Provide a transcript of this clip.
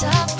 top